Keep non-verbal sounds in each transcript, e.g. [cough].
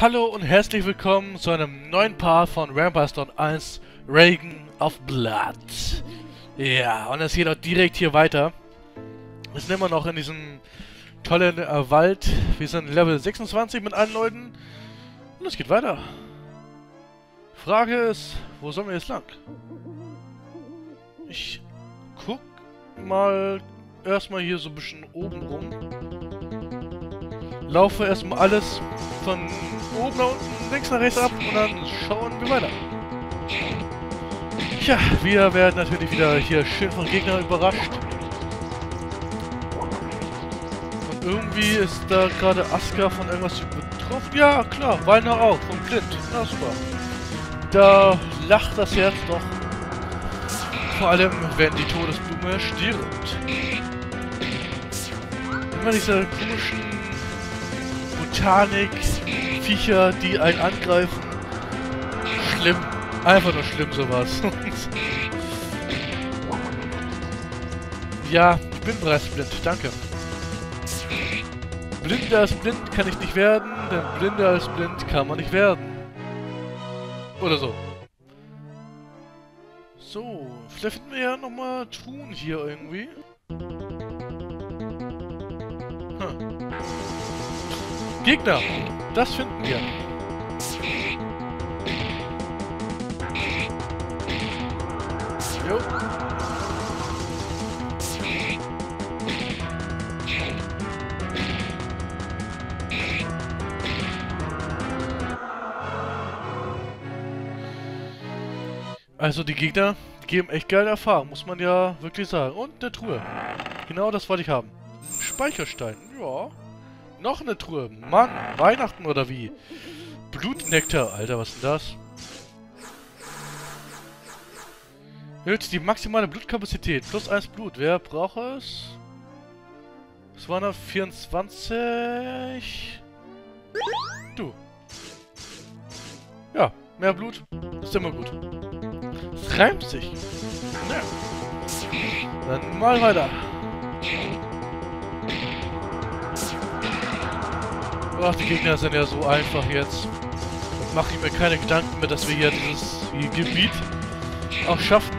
Hallo und herzlich willkommen zu einem neuen Part von Vampire Stone 1 Reagan of Blood. Ja, und es geht auch direkt hier weiter. Wir sind immer noch in diesem tollen äh, Wald. Wir sind Level 26 mit allen Leuten. Und es geht weiter. Frage ist, wo sollen wir jetzt lang? Ich guck mal erstmal hier so ein bisschen oben rum. Laufe erstmal alles von oben nach unten, links nach rechts ab und dann schauen wir weiter. Tja, wir werden natürlich wieder hier schön von Gegnern überrascht. Und irgendwie ist da gerade Aska von irgendwas betroffen. Ja, klar, Weiner auch, von Blind. Na super. Da lacht das Herz doch. Vor allem, wenn die Todesblume stirbt. Immer diese komischen Botanik, Viecher, die einen angreifen. Schlimm. Einfach nur schlimm sowas. [laughs] ja, ich bin bereits blind. Danke. Blinder als blind kann ich nicht werden, denn blinder als blind kann man nicht werden. Oder so. So, vielleicht finden wir ja nochmal Truhen hier irgendwie. Gegner! Das finden wir. Jo. Also die Gegner geben echt geile Erfahrung, muss man ja wirklich sagen. Und eine Truhe. Genau das wollte ich haben. Speicherstein, ja. Noch eine Truhe. Mann, Weihnachten oder wie? Blutnektar, Alter, was ist denn das? Erhöht die maximale Blutkapazität. Plus 1 Blut. Wer braucht es? 224. Du. Ja, mehr Blut. Ist immer gut. Es reimt sich. Ja. Dann mal weiter. Ach, die Gegner sind ja so einfach jetzt. Mache ich mir keine Gedanken mehr, dass wir hier dieses Gebiet auch schaffen.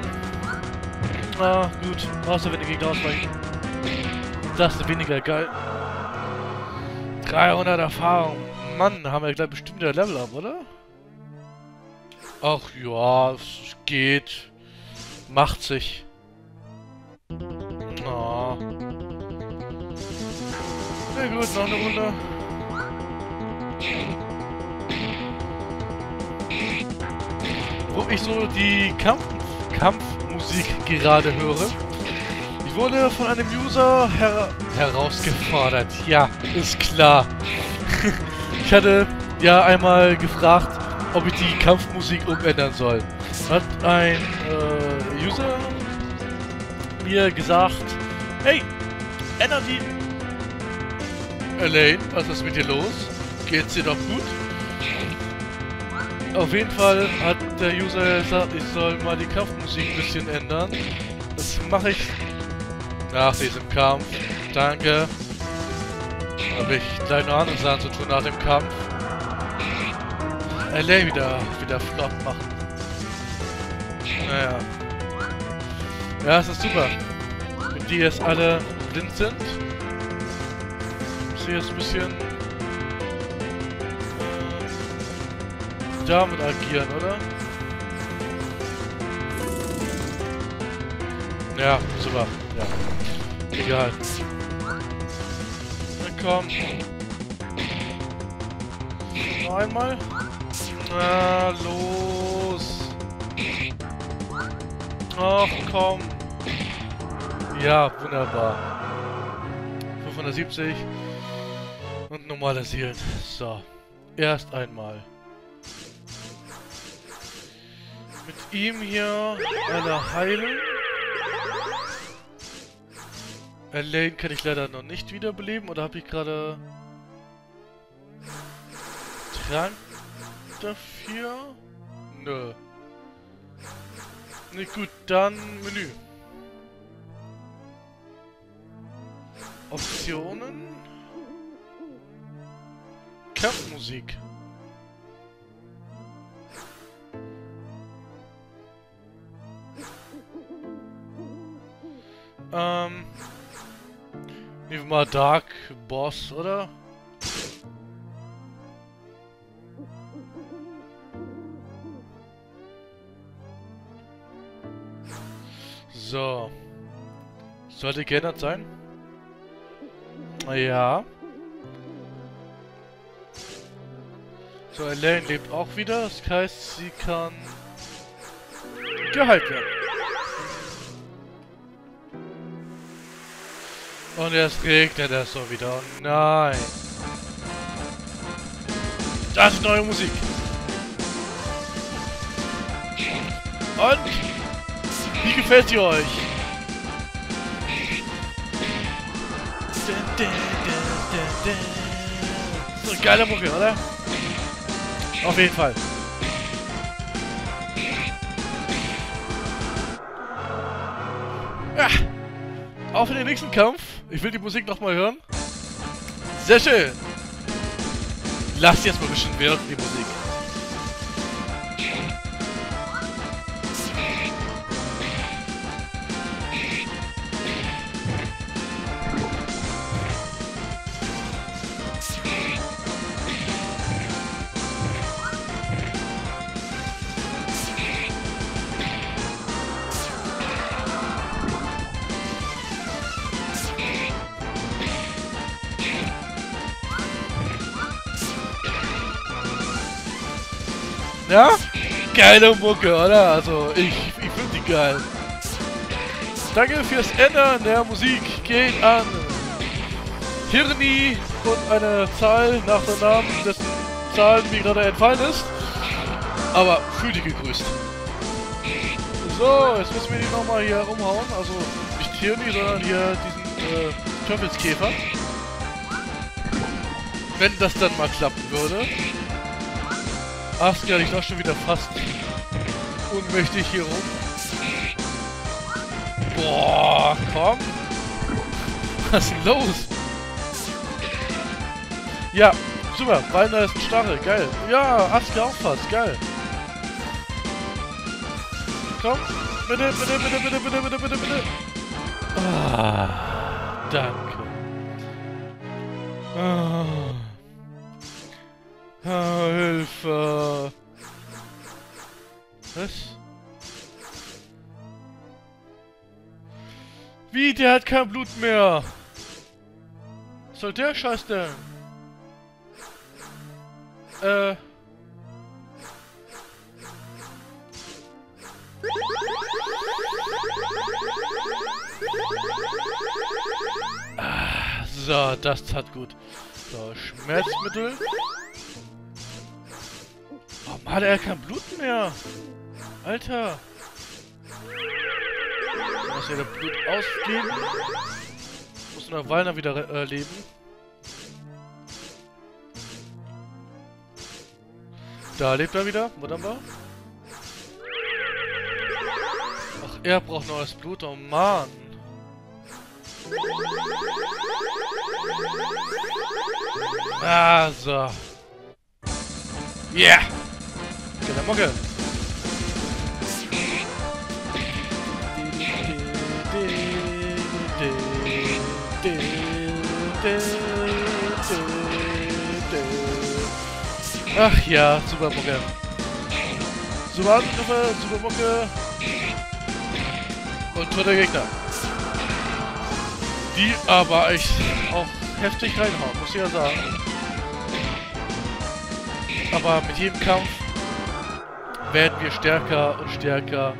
Ah, gut. Außer wenn die Gegner ausweichen. Das ist weniger geil. 300 Erfahrung. Mann, haben wir gleich bestimmt wieder Level up, oder? Ach ja, es geht. Macht sich. Oh. Na gut, noch eine Runde. Wo ich so die Kampf Kampfmusik gerade höre. Ich wurde von einem User her herausgefordert. Ja, ist klar. [laughs] ich hatte ja einmal gefragt, ob ich die Kampfmusik umändern soll. Hat ein äh, User mir gesagt, hey, ändern die... Elaine, was ist mit dir los? Geht's dir doch gut? Auf jeden Fall hat der User gesagt, ich soll mal die Kampfmusik ein bisschen ändern. Das mache ich nach diesem Kampf. Danke. Habe ich gleich noch andere Sachen zu tun nach dem Kampf. LA wieder, wieder flott machen. Naja. Ja, es ist super. Wenn die jetzt alle blind sind. Ist hier jetzt ein bisschen damit agieren, oder? Ja, super. Ja. Egal. Na komm. Noch einmal. Na, los. Ach, komm. Ja, wunderbar. 570. Und normale Seelen. So. Erst einmal. Ihm hier eine heilen. Elaine kann ich leider noch nicht wiederbeleben. Oder habe ich gerade... Trank dafür? Nö. Nicht gut, dann Menü. Optionen. Kampfmusik. Ähm. Nehmen wir mal Dark Boss, oder? So. Sollte geändert sein. Ja. So, Elaine lebt auch wieder. Das heißt, sie kann geheilt werden. Und jetzt regnet es so wieder. Nein. Das ist neue Musik. Und? Wie gefällt sie euch? So ein geiler Mucke, oder? Auf jeden Fall. Ja. Auf in den nächsten Kampf. Ich will die Musik nochmal hören. Sehr schön. Lasst jetzt mal ein bisschen wirken, die Musik. Ja? Geile Mucke, oder? Also, ich, ich finde die geil. Danke fürs Ändern der Musik. Geht an Hirni und eine Zahl nach dem Namen, dessen Zahl mir gerade entfallen ist. Aber fühl dich gegrüßt. So, jetzt müssen wir die nochmal hier umhauen. Also nicht Hirni, sondern hier diesen äh, Teufelskäfer. Wenn das dann mal klappen würde. Aska liegt auch schon wieder fast unmächtig hier rum. Boah, komm. Was ist denn los? Ja, super. Walner ist ein Stachel. Geil. Ja, Aska auch fast. Geil. Komm. Bitte, bitte, bitte, bitte, bitte, bitte, bitte, bitte. Ah, danke. Ah. Hilfe. Was? Wie, der hat kein Blut mehr. Was soll der Scheiß denn? Äh... Ah, so, das tat gut. So, Schmerzmittel. Warum hat er kein Blut mehr? Alter. Muss er Blut ausgeben? Muss der Walner wieder äh, leben. Da lebt er wieder. Wunderbar. Ach, er braucht neues Blut. Oh Mann. Ah, so. Yeah! Mucke. Ach ja, super Mucke. Super Angriffe, super Mucke. Und toter Gegner. Die aber echt auch heftig reinhauen, muss ich ja sagen. Aber mit jedem Kampf werden wir stärker und stärker.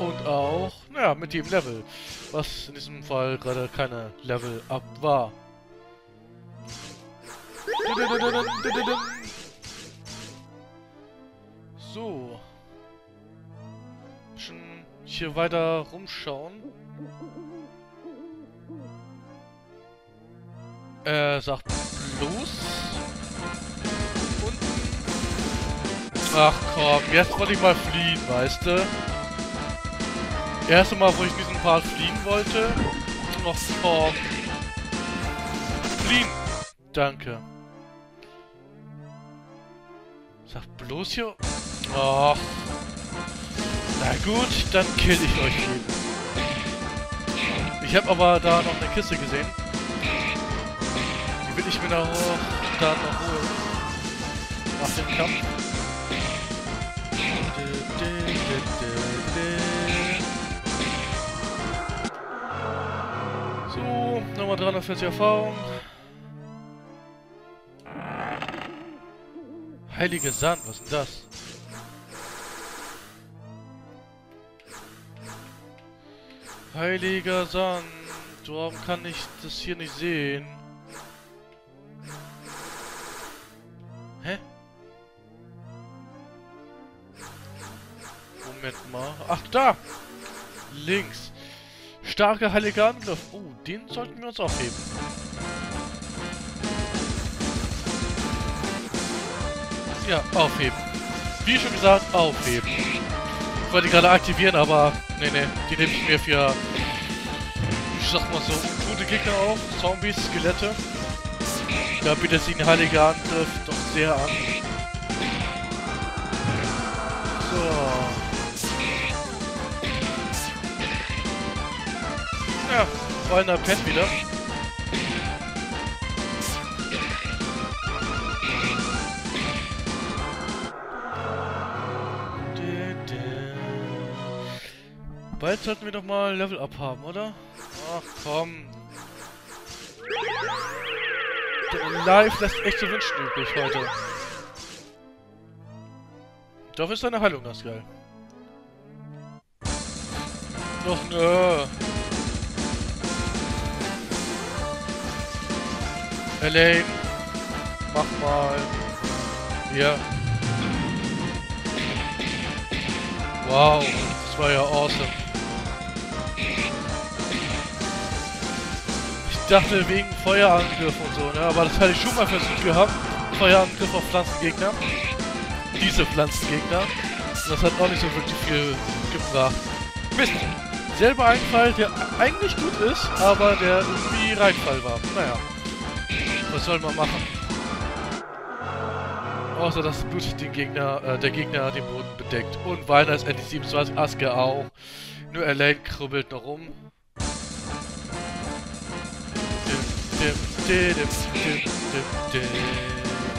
Und auch, naja, mit jedem Level. Was in diesem Fall gerade keine Level-Up war. So. Schon hier weiter rumschauen. Er sagt bloß. Ach komm, jetzt wollte ich mal fliehen, weißt du? Erste Mal, wo ich diesen Part fliehen wollte. Noch komm. Fliehen. Danke. Sag bloß hier. Ach. Na gut, dann kill ich euch eben. Ich habe aber da noch eine Kiste gesehen. Die will ich mir noch, dann noch holen. Nach dem Kampf. Nochmal 340 Erfahrung. Heilige Sand, was ist denn das? Heiliger Sand, warum kann ich das hier nicht sehen? Hä? Moment mal. Ach, da! Links. Starker heiliger Angriff. Oh, den sollten wir uns aufheben. Ja, aufheben. Wie schon gesagt, aufheben. Ich wollte gerade aktivieren, aber nee, nee, die nehme ich mir für, ich sag mal so, gute Gegner auf. Zombies, Skelette. Da bietet sich ein heiliger Angriff doch sehr an. Freunde pennt wieder. Bald sollten wir doch mal Level Up haben, oder? Ach komm. Der Live lässt echt zu wünschen übrig heute. Doch ist seine Heilung ganz geil. Doch nö. Elaine, mach mal. Hier. Wow, das war ja awesome. Ich dachte wegen Feuerangriff und so, ne? Aber das hatte ich schon mal versucht gehabt. Feuerangriff auf Pflanzengegner. Diese Pflanzengegner. Das hat auch nicht so wirklich viel gebracht. Mist. Selber Einfall, der eigentlich gut ist, aber der irgendwie Reinfall war. Naja. Was soll man machen? Außer dass Blut den Gegner, äh, der Gegner den Boden bedeckt. Und Weiner ist endlich 27, Aske auch. Nur Elaine kribbelt noch rum.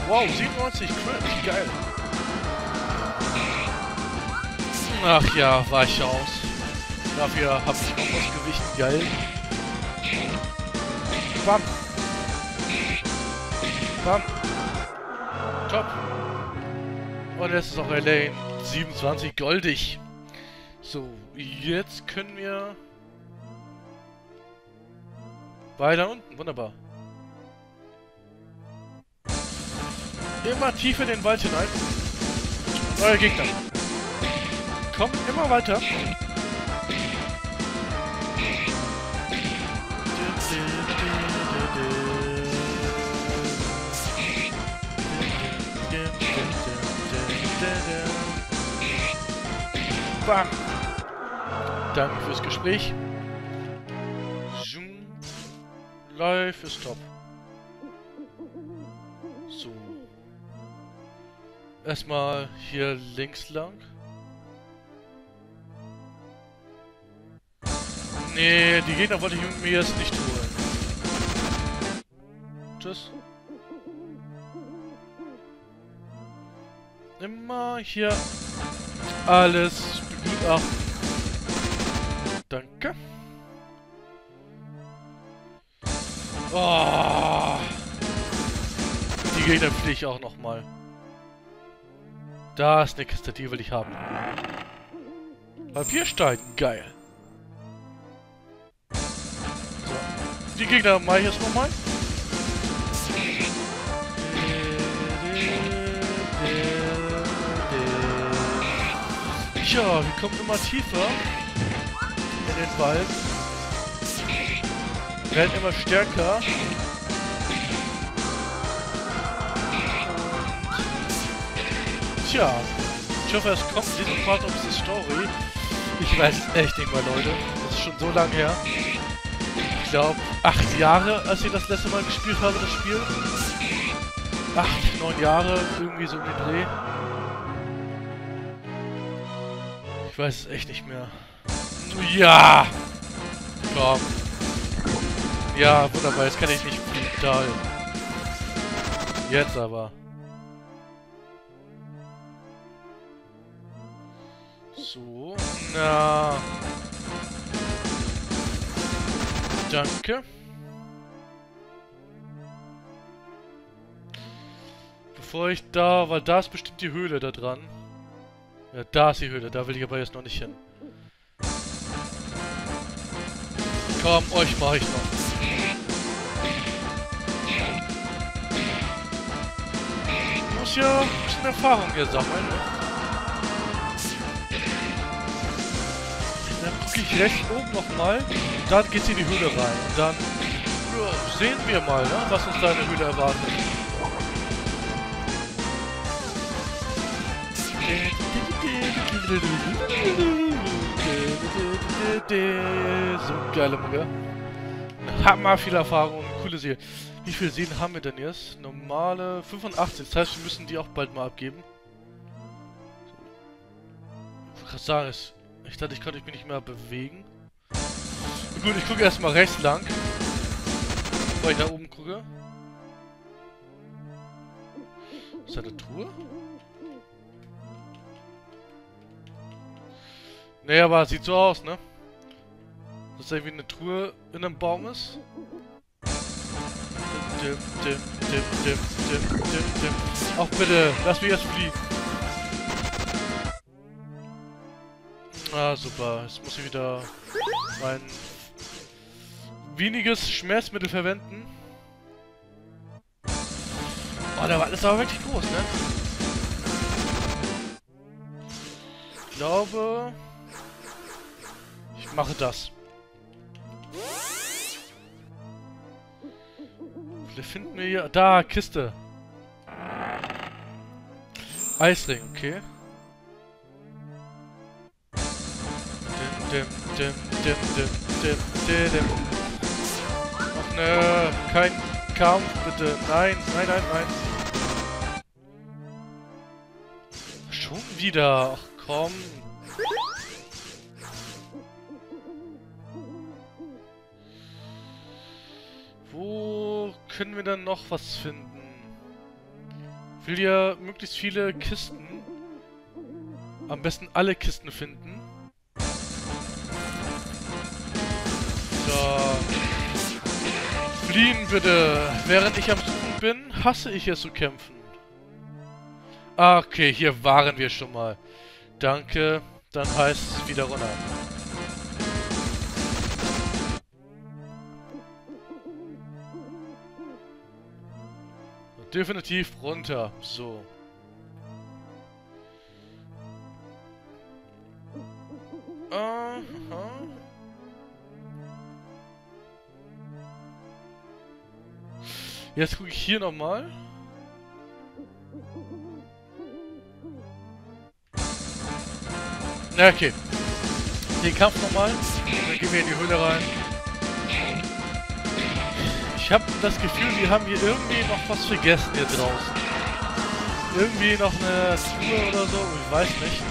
Wow, 97 Crit, geil. Ach ja, weich aus. Dafür hab ich auch was Gewicht, geil. Bam. Bam. Top. Und jetzt ist auch Elaine 27 goldig. So, jetzt können wir weiter unten. Wunderbar. Immer tiefer in den Wald hinein. Neue Gegner. Kommt immer weiter. Bam. Danke fürs Gespräch. Live ist top. So. Erstmal hier links lang. Nee, die Gegner wollte ich mir jetzt nicht holen. Tschüss. Immer hier alles begutachten. Danke. Oh. Die Gegner fliege ich auch nochmal. Da ist eine Kiste, die will ich haben. Papierstein, geil. So. Die Gegner mache ich jetzt nochmal. Tja, wir kommen immer tiefer in den Wald. Werden immer stärker. Tja, ich hoffe, es kommt in diesem Part of the Story. Ich weiß es echt nicht mehr, Leute. Das ist schon so lange her. Ich glaube, acht Jahre, als ich das letzte Mal gespielt habe, das Spiel. Acht, neun Jahre, irgendwie so um den Dreh. Weiß es echt nicht mehr. Ja! Komm. Ja, wunderbar, jetzt kann ich nicht toll. Jetzt aber. So, na. Danke. Bevor ich da, weil da ist bestimmt die Höhle da dran. Ja, da ist die Höhle, da will ich aber jetzt noch nicht hin. Komm, euch mache ich noch. Ich muss ja ein bisschen Erfahrung hier sammeln, ne? Dann gucke ich rechts oben nochmal dann geht's in die Höhle rein. Und dann ja, sehen wir mal, ne, was uns da in der Höhle erwartet. So geile Mucke. Hammer viel Erfahrung, coole Serie. Wie viele Seelen haben wir denn jetzt? Normale 85, das heißt wir müssen die auch bald mal abgeben. Ich wollte gerade sagen, ich dachte ich konnte mich nicht mehr bewegen. Gut, ich gucke erstmal rechts lang. Bevor ich nach oben gucke. Ist da eine Truhe? Nee, aber sieht so aus, ne? Dass irgendwie eine Truhe in einem Baum ist. Dim, dim, dim, dim, dim, dim, dim. Ach bitte, lass mich jetzt fliehen. Ah, super. Jetzt muss ich wieder mein weniges Schmerzmittel verwenden. Oh, der Wald ist aber wirklich groß, ne? Ich glaube... Mache das. Vielleicht finden wir hier... Da, Kiste. Eisring, okay. Dim, dim, dim, dim, dim, dim, dim. Ach ne, kein Kampf, bitte. Nein, nein, nein, nein. Schon wieder. Ach komm. Wo können wir dann noch was finden? Ich will ja möglichst viele Kisten. Am besten alle Kisten finden. So. Fliehen bitte. Während ich am Suchen bin, hasse ich es zu kämpfen. Ah, okay, hier waren wir schon mal. Danke. Dann heißt es wieder runter. Definitiv runter. So. Aha. Jetzt gucke ich hier nochmal. Na, okay. Den Kampf nochmal. Dann gehen wir in die Höhle rein. Ich habe das Gefühl, wir haben hier irgendwie noch was vergessen hier draußen. Irgendwie noch eine Truhe oder so, ich weiß nicht.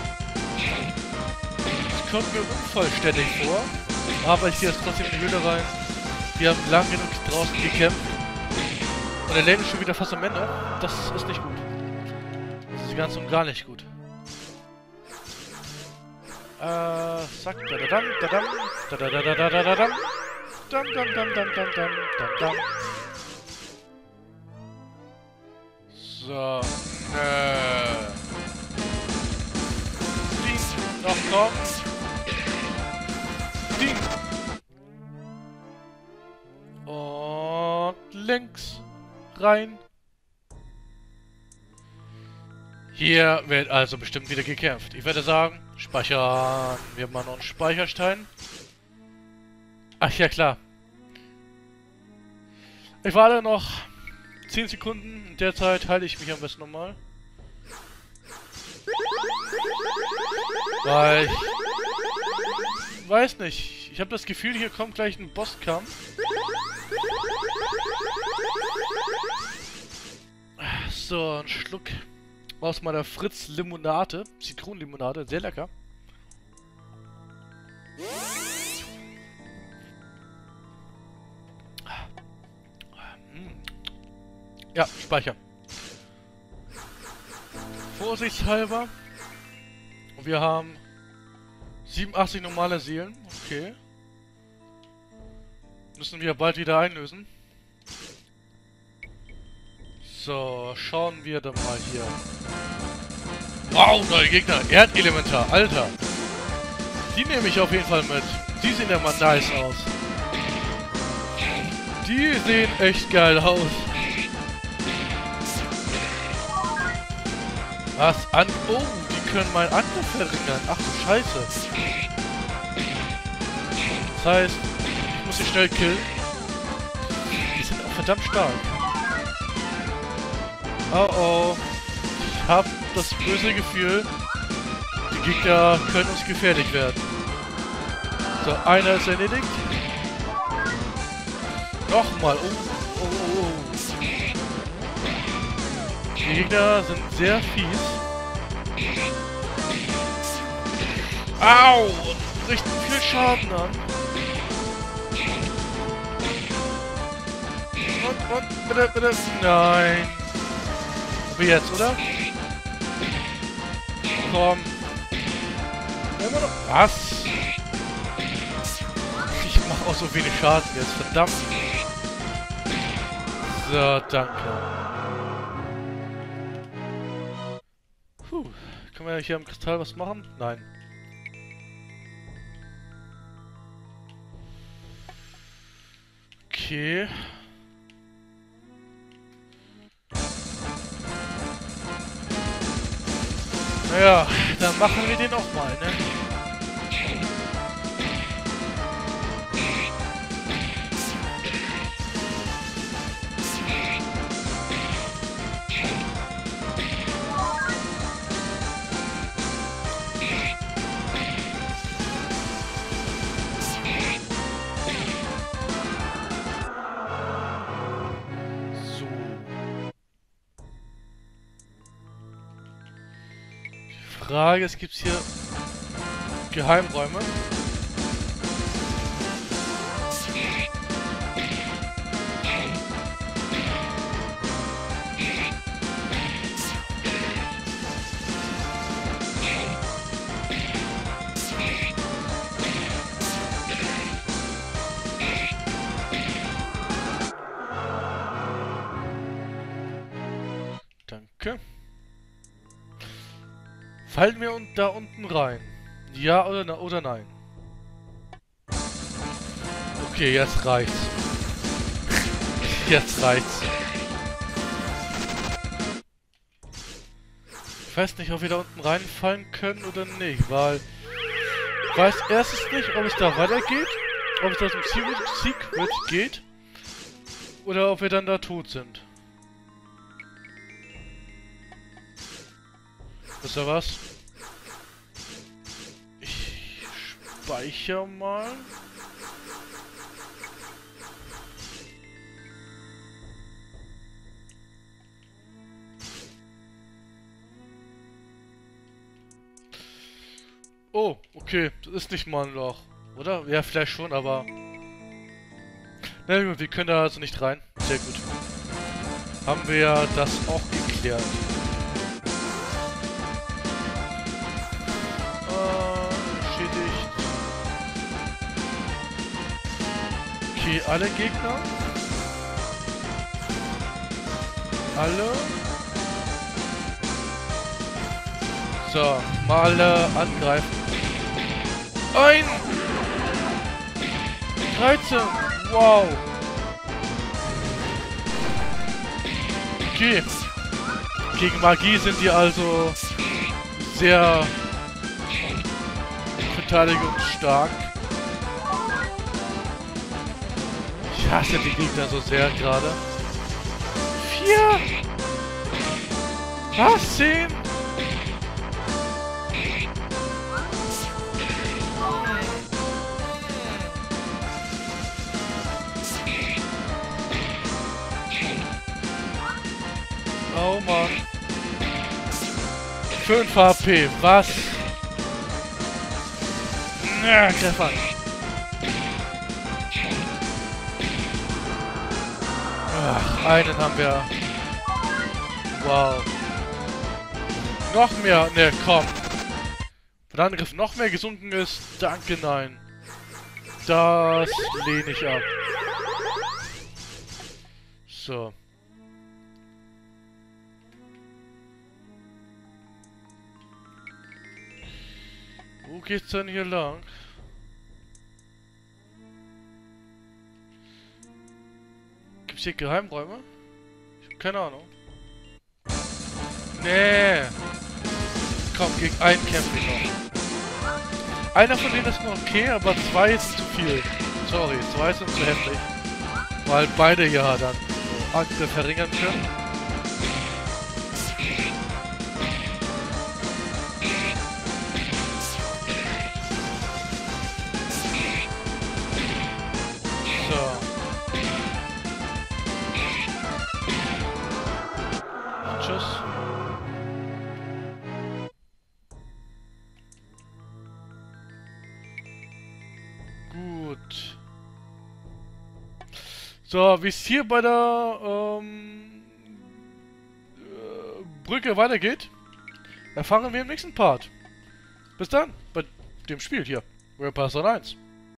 Es kommt mir unvollständig vor, aber ich gehe jetzt trotzdem in die Höhle rein. Wir haben lang genug draußen gekämpft. Und der Leben ist schon wieder fast am Ende. Das ist nicht gut. Das ist ganz und gar nicht gut. Äh, zack, da da dam, da dam, da da da da da da dam. Dam, dam, dam, dam, dam, dam, dam, dam. So, äh. Ding, noch komm. Ding. Und links rein. Hier wird also bestimmt wieder gekämpft. Ich würde sagen, speichern wir mal noch einen Speicherstein. Ach ja, klar. Ich warte noch 10 Sekunden. In der Zeit halte ich mich am besten nochmal. Weil ich weiß nicht. Ich habe das Gefühl, hier kommt gleich ein Bosskampf. So, ein Schluck aus meiner Fritz-Limonade. Zitronenlimonade, sehr lecker. Ja, speichern. Vorsichtshalber. Wir haben 87 normale Seelen. Okay. Müssen wir bald wieder einlösen. So, schauen wir dann mal hier. Wow, neue Gegner. Erdelementar, Alter. Die nehme ich auf jeden Fall mit. Die sehen ja mal nice aus. Die sehen echt geil aus. Was? An oh, die können meinen Angriff verringern. Ach du Scheiße. Das heißt, ich muss sie schnell killen. Die sind auch verdammt stark. Oh oh. Ich hab das böse Gefühl, die Gegner können uns gefährlich werden. So, einer ist erledigt. Nochmal. Oh, Die Gegner sind sehr fies. Au! Richten viel Schaden an. Und, und, bitte, bitte. Nein. Wie jetzt, oder? Komm. Was? Ich mache auch so wenig Schaden jetzt. Verdammt. So, danke. Können wir hier am Kristall was machen? Nein. Okay. Naja, dann machen wir den auch mal, ne? Frage ist, gibt es hier Geheimräume? Fallen wir da unten rein? Ja oder, na oder nein? Okay, jetzt reicht's. [laughs] Jetzt reicht's. Ich weiß nicht, ob wir da unten reinfallen können oder nicht, weil... Ich weiß erstens nicht, ob es da weitergeht, ob es da zum Secret, geht, oder ob wir dann da tot sind. Wisst ihr was? Speichere mal. Oh, okay. Das ist nicht mal ein Loch. Oder? Ja, vielleicht schon, aber... Na gut, wir können da also nicht rein. Sehr gut. Haben wir das auch geklärt. Okay, alle Gegner. Alle. So, mal alle angreifen. Ein! 13! Wow! Okay. Gegen Magie sind die also sehr verteidigungsstark. Ich hasse die Gegner so sehr gerade. Vier! Was? Zehn? Oh Mann. 5 HP, was? Ja, greif Ach, einen haben wir Wow. Noch mehr. Ne, komm. Wenn der Angriff noch mehr gesunken ist, danke, nein. Das lehne ich ab. So. Wo geht's denn hier lang? Gibt's hier Geheimräume? Ich hab keine Ahnung. Nee. Komm, gegen einen kämpfe ich noch. Einer von denen ist noch okay, aber zwei ist zu viel. Sorry, zwei sind zu heftig. Weil beide ja dann Akte verringern können. So, wie es hier bei der ähm, äh, Brücke weitergeht, erfahren wir im nächsten Part. Bis dann, bei dem Spiel hier. Real Person 1.